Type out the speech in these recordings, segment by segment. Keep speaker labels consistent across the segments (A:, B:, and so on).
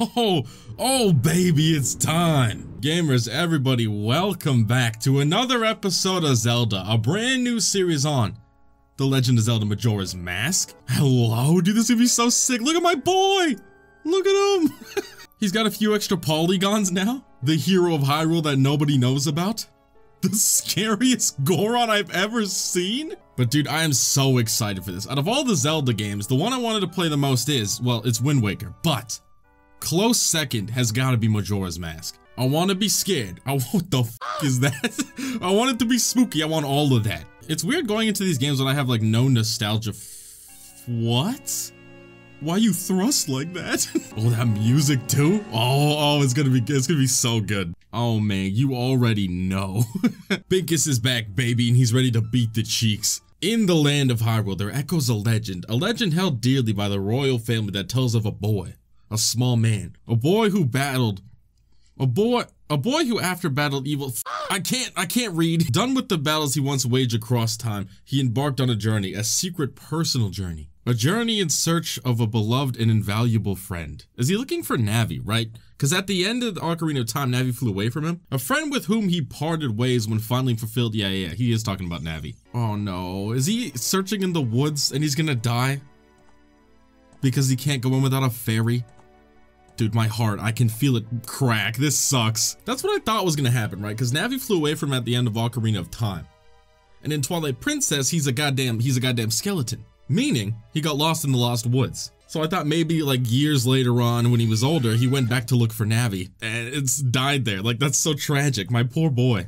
A: Oh, oh baby, it's time. Gamers, everybody, welcome back to another episode of Zelda, a brand new series on The Legend of Zelda Majora's Mask. Hello, dude, this is gonna be so sick. Look at my boy. Look at him. He's got a few extra polygons now. The hero of Hyrule that nobody knows about. The scariest Goron I've ever seen. But dude, I am so excited for this. Out of all the Zelda games, the one I wanted to play the most is, well, it's Wind Waker, but close second has got to be Majora's Mask. I want to be scared. I what the is that? I want it to be spooky. I want all of that. It's weird going into these games when I have like no nostalgia. what? Why you thrust like that? oh, that music too? Oh, oh, it's gonna be it's gonna be so good. Oh man, you already know. Binkus is back, baby, and he's ready to beat the cheeks. In the land of Hyrule, there echoes a legend, a legend held dearly by the royal family that tells of a boy, a small man, a boy who battled, a boy, a boy who after battled evil, I can't, I can't read. Done with the battles he once waged across time, he embarked on a journey, a secret personal journey. A journey in search of a beloved and invaluable friend. Is he looking for Navi, right? Because at the end of the Ocarina of Time, Navi flew away from him. A friend with whom he parted ways when finally fulfilled. Yeah, yeah, he is talking about Navi. Oh no, is he searching in the woods and he's gonna die? Because he can't go in without a fairy? Dude, my heart, I can feel it crack. This sucks. That's what I thought was gonna happen, right? Because Navi flew away from at the end of Ocarina of Time. And in Twilight Princess, he's a goddamn, he's a goddamn skeleton meaning he got lost in the Lost Woods. So I thought maybe like years later on when he was older, he went back to look for Navi and it's died there. Like that's so tragic, my poor boy.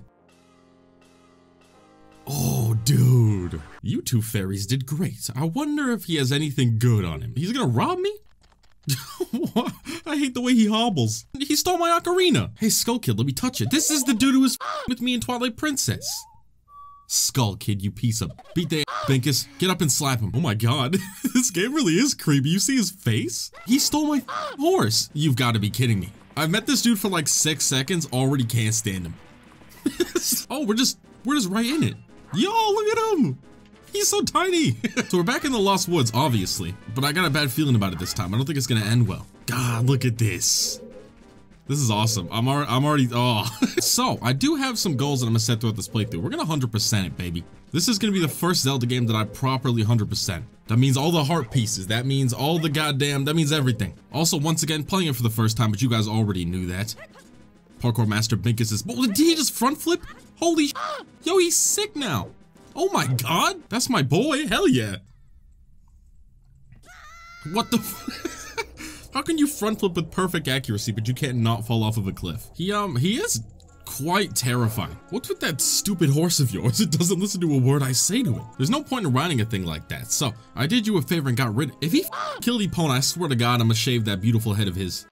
A: Oh, dude. You two fairies did great. I wonder if he has anything good on him. He's gonna rob me? I hate the way he hobbles. He stole my ocarina. Hey, Skull Kid, let me touch it. This is the dude who was with me in Twilight Princess. Skull Kid, you piece of beat the Binkus. Get up and slap him. Oh my god, this game really is creepy. You see his face? He stole my horse. You've got to be kidding me. I've met this dude for like six seconds, already can't stand him. oh, we're just, we're just right in it. Yo, look at him. He's so tiny. so we're back in the Lost Woods, obviously, but I got a bad feeling about it this time. I don't think it's gonna end well. God, look at this. This is awesome. I'm already, I'm already, oh. so, I do have some goals that I'm gonna set throughout this playthrough. We're gonna 100% it, baby. This is gonna be the first Zelda game that I properly 100%. That means all the heart pieces. That means all the goddamn, that means everything. Also, once again, playing it for the first time, but you guys already knew that. Parkour Master Binkus is, did he just front flip? Holy Yo, he's sick now. Oh my god, that's my boy, hell yeah. What the How can you front flip with perfect accuracy, but you can't not fall off of a cliff? He, um, he is quite terrifying. What's with that stupid horse of yours? It doesn't listen to a word I say to it. There's no point in riding a thing like that. So, I did you a favor and got rid of If he killed Epona, I swear to God, I'm gonna shave that beautiful head of his.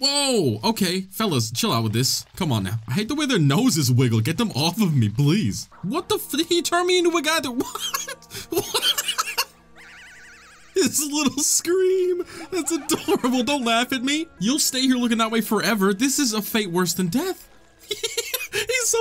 A: Whoa, okay, fellas, chill out with this. Come on now. I hate the way their noses wiggle. Get them off of me, please. What the f- he turned me into a guy that- What? what? His little scream. That's adorable. Don't laugh at me. You'll stay here looking that way forever. This is a fate worse than death. He's so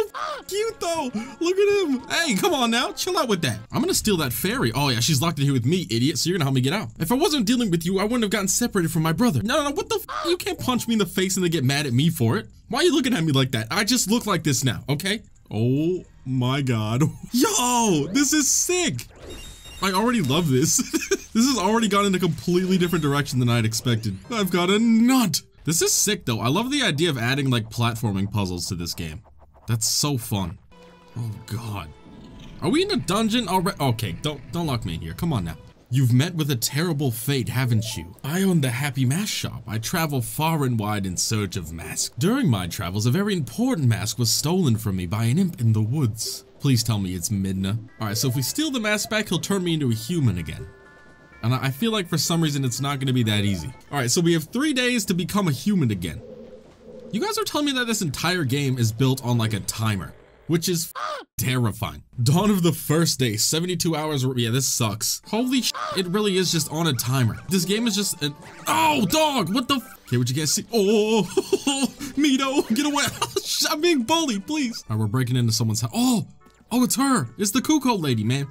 A: cute though. Look at him. Hey, come on now. Chill out with that. I'm gonna steal that fairy. Oh yeah, she's locked in here with me, idiot. So you're gonna help me get out. If I wasn't dealing with you, I wouldn't have gotten separated from my brother. No, no, no. What the You can't punch me in the face and then get mad at me for it. Why are you looking at me like that? I just look like this now, okay? Oh my god. Yo, this is sick. I already love this. this has already gone in a completely different direction than I'd expected. I've got a nut. This is sick though. I love the idea of adding like platforming puzzles to this game. That's so fun. Oh god. Are we in a dungeon already? Okay, don't don't lock me in here. Come on now. You've met with a terrible fate, haven't you? I own the Happy Mask Shop. I travel far and wide in search of masks. During my travels, a very important mask was stolen from me by an imp in the woods. Please tell me it's Midna. Alright, so if we steal the mask back, he'll turn me into a human again. And I feel like for some reason it's not going to be that easy. Alright, so we have three days to become a human again. You guys are telling me that this entire game is built on like a timer, which is terrifying. Dawn of the first day, 72 hours, yeah, this sucks. Holy it really is just on a timer. This game is just an- Oh, dog, what the Okay, what you guys see? Oh, Mido, get away. I'm being bullied, please. All right, we're breaking into someone's house. Oh, Oh, it's her. It's the Cucco lady, man.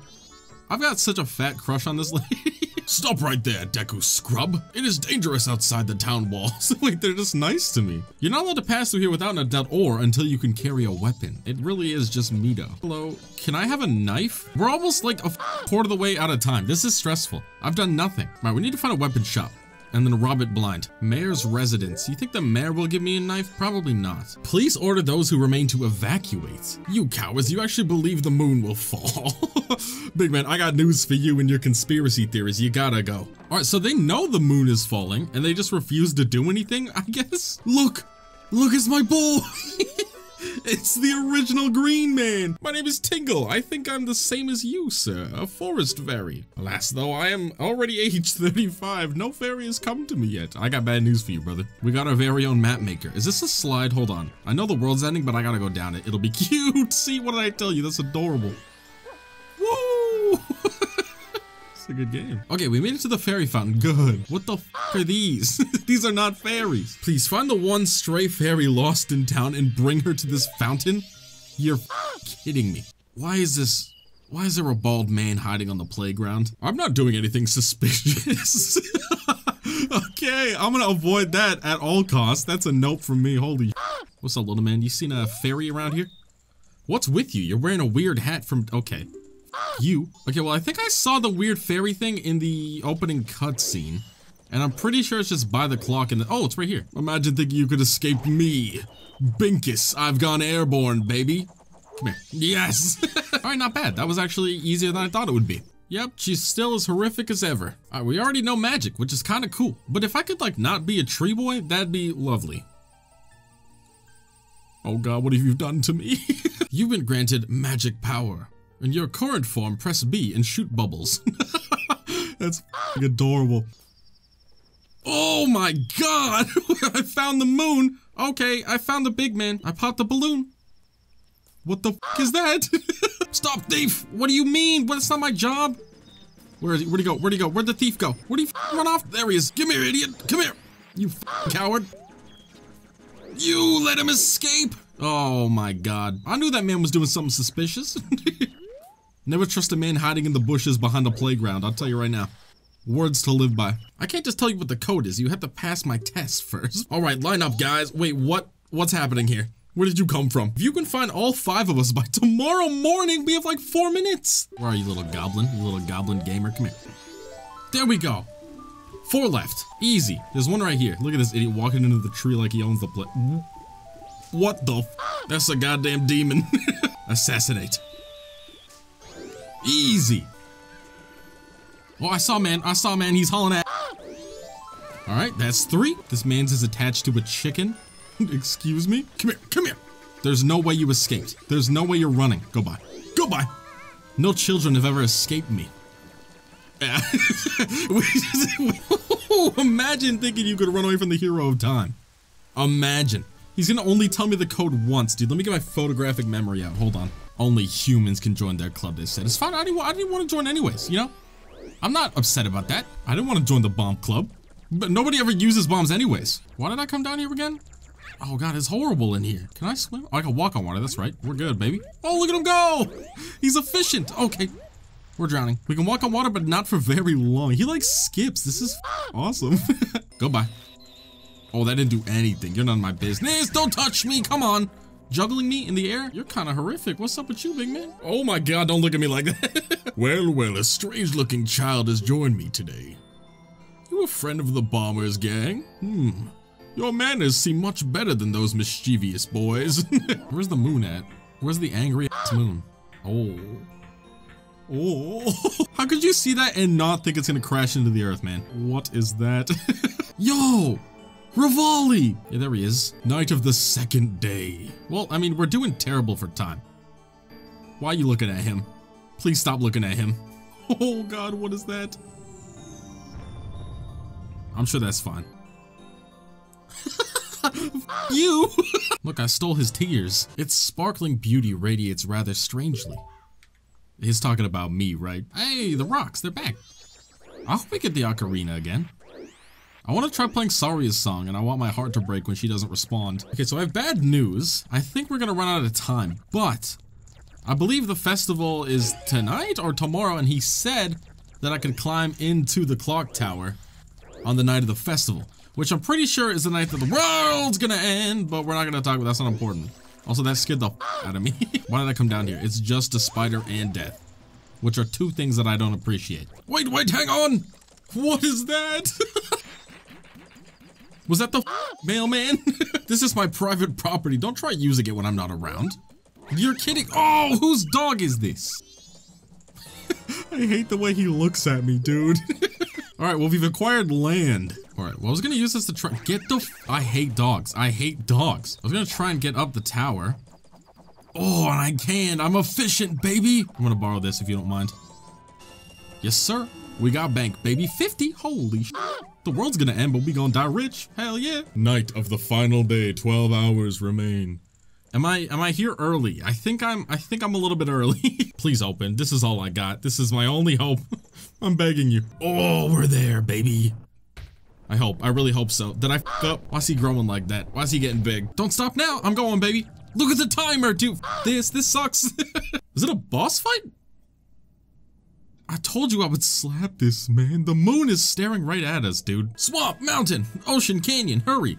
A: I've got such a fat crush on this lady. Stop right there, Deku Scrub. It is dangerous outside the town walls. Wait, they're just nice to me. You're not allowed to pass through here without an adult or until you can carry a weapon. It really is just Mido. Hello, can I have a knife? We're almost like a quarter of the way out of time. This is stressful. I've done nothing. All right, we need to find a weapon shop and then rob it blind. Mayor's residence. You think the mayor will give me a knife? Probably not. Please order those who remain to evacuate. You cowards, you actually believe the moon will fall. Big man, I got news for you and your conspiracy theories. You gotta go. All right, so they know the moon is falling and they just refuse to do anything, I guess? Look, look, it's my boy. It's the original Green Man! My name is Tingle. I think I'm the same as you, sir. A forest fairy. Alas, though, I am already age 35. No fairy has come to me yet. I got bad news for you, brother. We got our very own map maker. Is this a slide? Hold on. I know the world's ending, but I gotta go down it. It'll be cute. See, what did I tell you? That's adorable. A good game. Okay, we made it to the fairy fountain. Good. What the are these? these are not fairies. Please find the one stray fairy lost in town and bring her to this fountain. You're kidding me. Why is this? Why is there a bald man hiding on the playground? I'm not doing anything suspicious. okay, I'm gonna avoid that at all costs. That's a note from me. Holy. What's up, little man? You seen a fairy around here? What's with you? You're wearing a weird hat from. Okay. You. Okay, well, I think I saw the weird fairy thing in the opening cutscene. And I'm pretty sure it's just by the clock in the- Oh, it's right here. Imagine thinking you could escape me. Binkus, I've gone airborne, baby. Come here. Yes! Alright, not bad. That was actually easier than I thought it would be. Yep, she's still as horrific as ever. We already know magic, which is kind of cool. But if I could, like, not be a tree boy, that'd be lovely. Oh god, what have you done to me? You've been granted magic power. In your current form, press B and shoot bubbles. That's adorable. Oh my god! I found the moon! Okay, I found the big man. I popped the balloon. What the is that? Stop, thief! What do you mean? That's not my job. Where is he? Where'd he go? Where'd he go? Where'd the thief go? Where'd he run off? There he is. Come here, idiot. Come here. You coward. You let him escape. Oh my god. I knew that man was doing something suspicious. Never trust a man hiding in the bushes behind a playground, I'll tell you right now. Words to live by. I can't just tell you what the code is, you have to pass my test first. Alright, line up guys. Wait, what? What's happening here? Where did you come from? If you can find all five of us by tomorrow morning, we have like four minutes. Where are you, little goblin? You little goblin gamer? Come here. There we go. Four left. Easy. There's one right here. Look at this idiot walking into the tree like he owns the place. What the That's a goddamn demon. Assassinate. Easy. Oh, I saw man. I saw man. He's hauling at. All right, that's three. This man's is attached to a chicken. Excuse me? Come here. Come here. There's no way you escaped. There's no way you're running. Go by. Go by. No children have ever escaped me. Imagine thinking you could run away from the hero of time. Imagine. He's gonna only tell me the code once, dude. Let me get my photographic memory out. Hold on. Only humans can join their club, they said. It's fine. I didn't, I didn't want to join anyways, you know? I'm not upset about that. I didn't want to join the bomb club. But nobody ever uses bombs anyways. Why did I come down here again? Oh god, it's horrible in here. Can I swim? Oh, I can walk on water, that's right. We're good, baby. Oh, look at him go! He's efficient. Okay. We're drowning. We can walk on water, but not for very long. He like skips. This is awesome. Goodbye. Oh, that didn't do anything. You're none of my business. Don't touch me. Come on. Juggling me in the air? You're kind of horrific. What's up with you, big man? Oh my god, don't look at me like that. well, well, a strange looking child has joined me today. You a friend of the Bombers gang? Hmm. Your manners seem much better than those mischievous boys. Where's the moon at? Where's the angry moon? Oh. Oh. How could you see that and not think it's gonna crash into the earth, man? What is that? Yo! Revali! Yeah, there he is. Night of the second day. Well, I mean, we're doing terrible for time. Why are you looking at him? Please stop looking at him. Oh god, what is that? I'm sure that's fine. you! Look, I stole his tears. Its sparkling beauty radiates rather strangely. He's talking about me, right? Hey, the rocks, they're back. I hope we get the ocarina again. I want to try playing Saria's song, and I want my heart to break when she doesn't respond. Okay, so I have bad news. I think we're gonna run out of time, but I believe the festival is tonight or tomorrow, and he said that I could climb into the clock tower on the night of the festival, which I'm pretty sure is the night that the world's gonna end, but we're not gonna talk about that's not important. Also, that scared the out of me. Why did I come down here? It's just a spider and death, which are two things that I don't appreciate. Wait, wait, hang on! What is that? Was that the mailman? this is my private property. Don't try using it when I'm not around. You're kidding. Oh, whose dog is this? I hate the way he looks at me, dude. All right, well, we've acquired land. All right, well, I was gonna use this to try- Get the I hate dogs. I hate dogs. I was gonna try and get up the tower. Oh, and I can. I'm efficient, baby. I'm gonna borrow this if you don't mind. Yes, sir. We got bank, baby. 50? Holy The world's gonna end, but we gonna die rich. Hell yeah. Night of the final day. 12 hours remain. Am I am I here early? I think I'm I think I'm a little bit early. Please open. This is all I got. This is my only hope. I'm begging you. Oh, we're there, baby. I hope. I really hope so. Did I f up? Why's he growing like that? Why's he getting big? Don't stop now. I'm going, baby. Look at the timer, dude. This, this sucks. is it a boss fight? I told you I would slap this, man. The moon is staring right at us, dude. Swamp, mountain, ocean, canyon, hurry.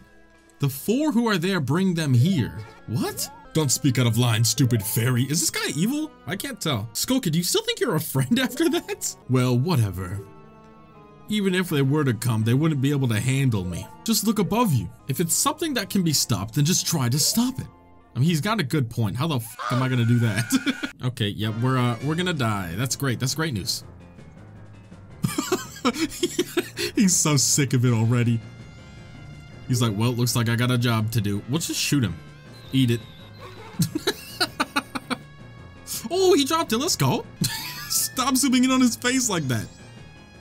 A: The four who are there bring them here. What? Don't speak out of line, stupid fairy. Is this guy evil? I can't tell. Skull Kid, do you still think you're a friend after that? Well, whatever. Even if they were to come, they wouldn't be able to handle me. Just look above you. If it's something that can be stopped, then just try to stop it. I mean, he's got a good point. How the f am I gonna do that? okay, yep, we're uh, we're gonna die. That's great. That's great news. he's so sick of it already. He's like, well, it looks like I got a job to do. We'll just shoot him. Eat it. oh, he dropped it. Let's go. Stop zooming in on his face like that.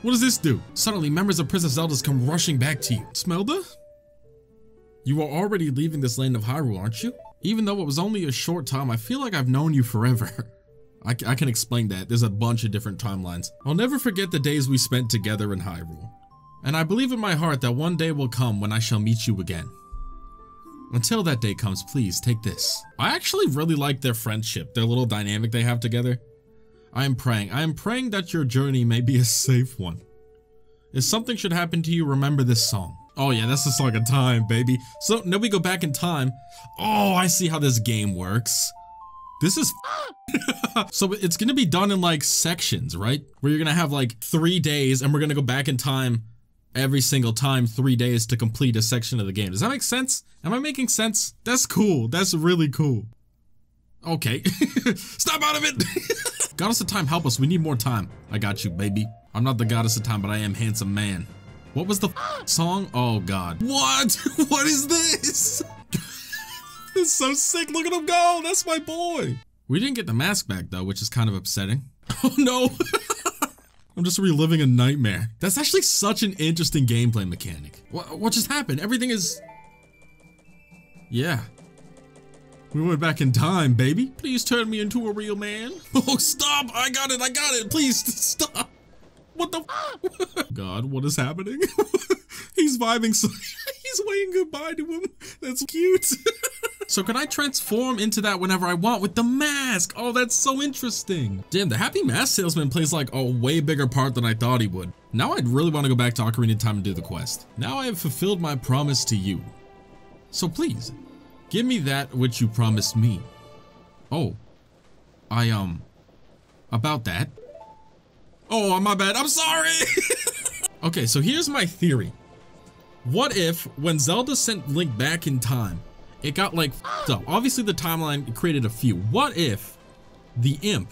A: What does this do? Suddenly, members of Princess Zelda's come rushing back to you. Smelda? You are already leaving this land of Hyrule, aren't you? Even though it was only a short time, I feel like I've known you forever. I, I can explain that. There's a bunch of different timelines. I'll never forget the days we spent together in Hyrule. And I believe in my heart that one day will come when I shall meet you again. Until that day comes, please take this. I actually really like their friendship, their little dynamic they have together. I am praying, I am praying that your journey may be a safe one. If something should happen to you, remember this song. Oh yeah, that's the song of time, baby. So now we go back in time. Oh, I see how this game works. This is so it's gonna be done in like sections, right? Where you're gonna have like three days and we're gonna go back in time every single time three days to complete a section of the game. Does that make sense? Am I making sense? That's cool. That's really cool. Okay. Stop out of it! goddess of time, help us. We need more time. I got you, baby. I'm not the goddess of time, but I am handsome man. What was the song? Oh god. What? what is this? this is so sick. Look at him go. That's my boy. We didn't get the mask back though, which is kind of upsetting. Oh no. I'm just reliving a nightmare. That's actually such an interesting gameplay mechanic. What, what just happened? Everything is... Yeah. We went back in time, baby. Please turn me into a real man. Oh, stop! I got it, I got it! Please, stop! What the God, what is happening? He's vibing so... He's waving goodbye to him. That's cute. So can I transform into that whenever I want with the mask? Oh, that's so interesting. Damn, the Happy Mask Salesman plays like a way bigger part than I thought he would. Now I'd really want to go back to Ocarina of Time and do the quest. Now I have fulfilled my promise to you. So please, give me that which you promised me. Oh, I, um, about that. Oh, my bad, I'm sorry! okay, so here's my theory. What if, when Zelda sent Link back in time, it got like up. Obviously the timeline created a few. What if the imp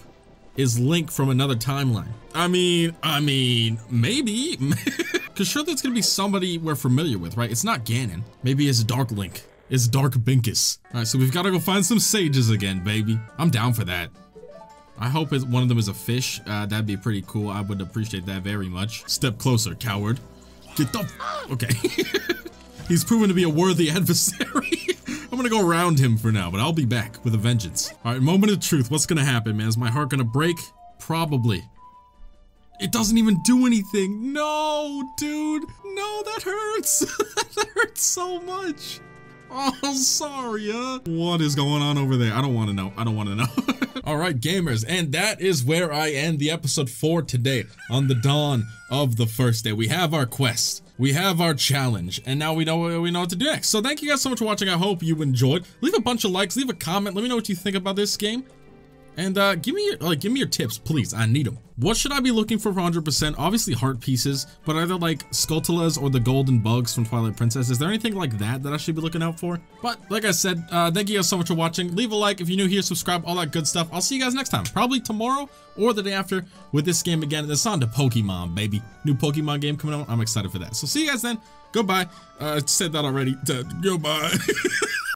A: is Link from another timeline? I mean, I mean, maybe. Cause sure there's gonna be somebody we're familiar with, right? It's not Ganon. Maybe it's Dark Link. It's Dark Binkus. All right, so we've gotta go find some sages again, baby. I'm down for that. I hope one of them is a fish. Uh, that'd be pretty cool. I would appreciate that very much. Step closer, coward. Get the Okay. He's proven to be a worthy adversary. I'm gonna go around him for now, but I'll be back with a vengeance. All right, moment of truth. What's gonna happen, man? Is my heart gonna break? Probably. It doesn't even do anything. No, dude. No, that hurts. that hurts so much. Oh, sorry, uh. What is going on over there? I don't want to know. I don't want to know. All right, gamers, and that is where I end the episode for today on the dawn of the first day. We have our quest. We have our challenge, and now we know we know what to do next. So thank you guys so much for watching. I hope you enjoyed. Leave a bunch of likes, leave a comment. Let me know what you think about this game. And uh, give me your, like, give me your tips, please. I need them. What should I be looking for for 100%? Obviously heart pieces, but either like Skulltulas or the golden bugs from Twilight Princess. Is there anything like that that I should be looking out for? But like I said, uh, thank you guys so much for watching. Leave a like if you're new here, subscribe, all that good stuff. I'll see you guys next time, probably tomorrow or the day after with this game again. It's on to Pokemon, baby. New Pokemon game coming out. I'm excited for that. So see you guys then. Goodbye. Uh, I said that already. Goodbye.